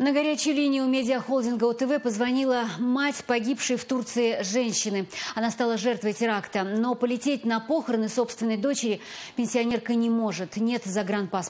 На горячей линии у медиахолдинга ОТВ позвонила мать погибшей в Турции женщины. Она стала жертвой теракта. Но полететь на похороны собственной дочери пенсионерка не может. Нет загранпаспорта.